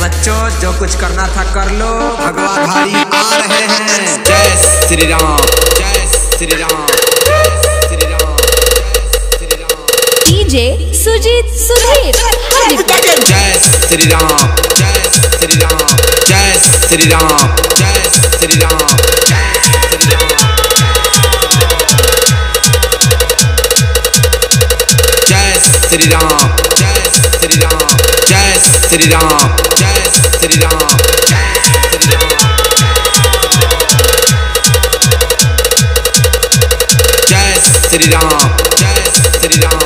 बच्चों जो कुछ करना था कर लो भगवान भारी आ रहे हैं जय श्री राम जय श्री राम श्री राम श्री राम डीजे सुजीत सुधीर जय श्री राम जय श्री राम जय श्री राम जय श्री राम जय श्री राम जय श्री राम जय श्री राम श्री राम जय श्री राम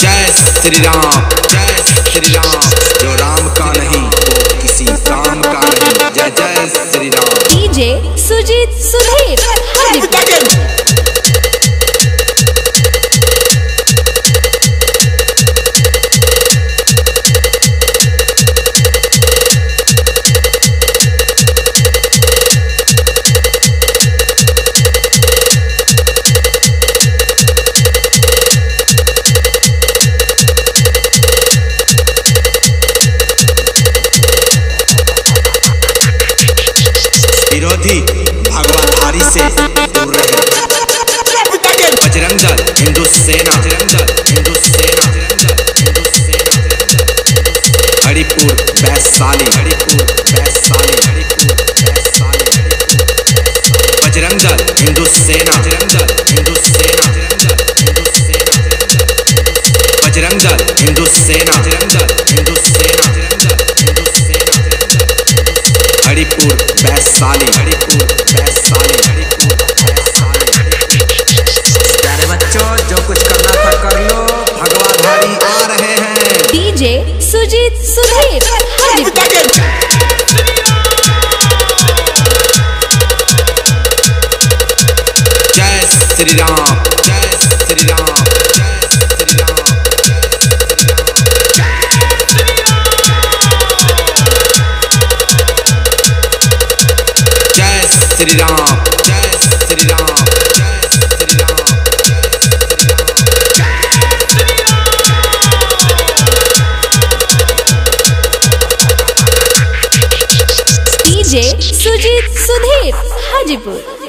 जय श्री राम जय श्री राम जो राम का नहीं वो किसी काम का नहीं जय जय श्री राम डीजे सुजीत सुधीर विरोधी भगवान हरि से दूर रहे। बजरंग दल हिंदू सेना। बजरंग दल हिंदू सेना हरिपुर वैशाली हरिपुर वैशाली हरिपुर वैशाली बजरंग दल हिंदू सेना। बजरंग दल हिंदू सेना बजरंग दल हिंदू सेना बजरंग दल हिंदू सेना। हरिपुर वैशाली हरिपुर वैशाली वैशाली प्यारे बच्चों जो कुछ करना था कर लो। भगवान भारी आ रहे हैं। डीजे सुजीत सुधीर जय श्री राम जय श्री राम। श्री राम जय श्री राम जय श्री राम डीजे सुजीत सुधीर हाजीपुर